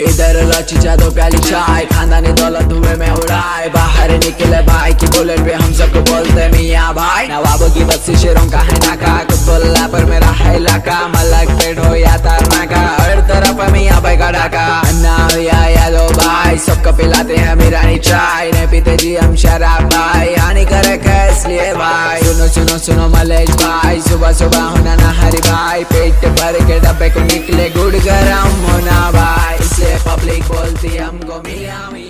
इधर लाची दो प्याली चाय। खानदानी दौलत धुएँ में उड़ाए। बाहर निकले भाई, की बुलेट पे हम सबको बोलते मियाँ भाई। नवाबों की बस्ती शेरों का है नाका। कुतुल्ला पर मेरा है इलाका। मलक पेट हो या तारनाका हर तरफ़ मियाँ भाई का डाका अन्ना या यादो भाई, सबको पिलाते हैं मेरा चाय। नहीं पीते जी हम शराब भाई। हानि करे इसलिए भाई। सुनो सुनो सुनो मलेश भाई। सुबह सुबह होना ना हरी भाई। पेट भर के डब्बे को I'm gonna be a me. Ah,